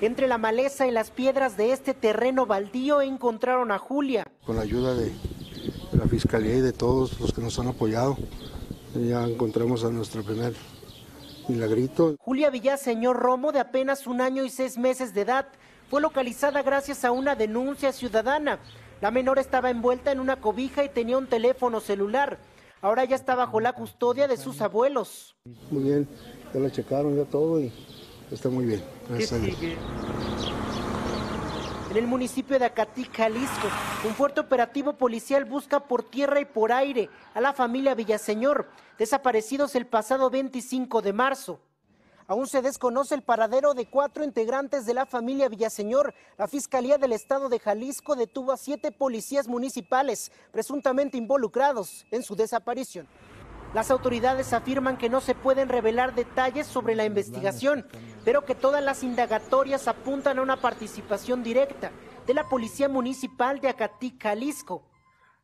Entre la maleza y las piedras de este terreno baldío encontraron a Julia. Con la ayuda de, de la Fiscalía y de todos los que nos han apoyado, ya encontramos a nuestro primer milagrito. Julia Villaseñor Romo, de apenas un año y seis meses de edad, fue localizada gracias a una denuncia ciudadana. La menor estaba envuelta en una cobija y tenía un teléfono celular. Ahora ya está bajo la custodia de sus abuelos. Muy bien, ya la checaron, ya todo y está muy bien. Gracias a Dios. En el municipio de Acatic, Jalisco, un fuerte operativo policial busca por tierra y por aire a la familia Villaseñor, desaparecidos el pasado 25 de marzo. Aún se desconoce el paradero de cuatro integrantes de la familia Villaseñor. La Fiscalía del Estado de Jalisco detuvo a siete policías municipales presuntamente involucrados en su desaparición. Las autoridades afirman que no se pueden revelar detalles sobre la investigación, pero que todas las indagatorias apuntan a una participación directa de la Policía Municipal de Acatic, Jalisco.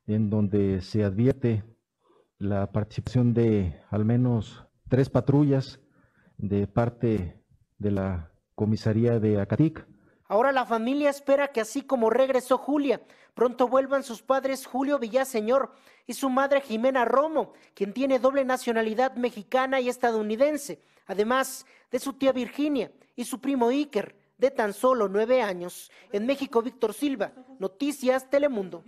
En donde se advierte la participación de al menos tres patrullas de parte de la comisaría de Acatic. Ahora la familia espera que así como regresó Julia, pronto vuelvan sus padres Julio Villaseñor y su madre Jimena Romo, quien tiene doble nacionalidad mexicana y estadounidense, además de su tía Virginia y su primo Iker, de tan solo nueve años. En México, Víctor Silva, Noticias Telemundo.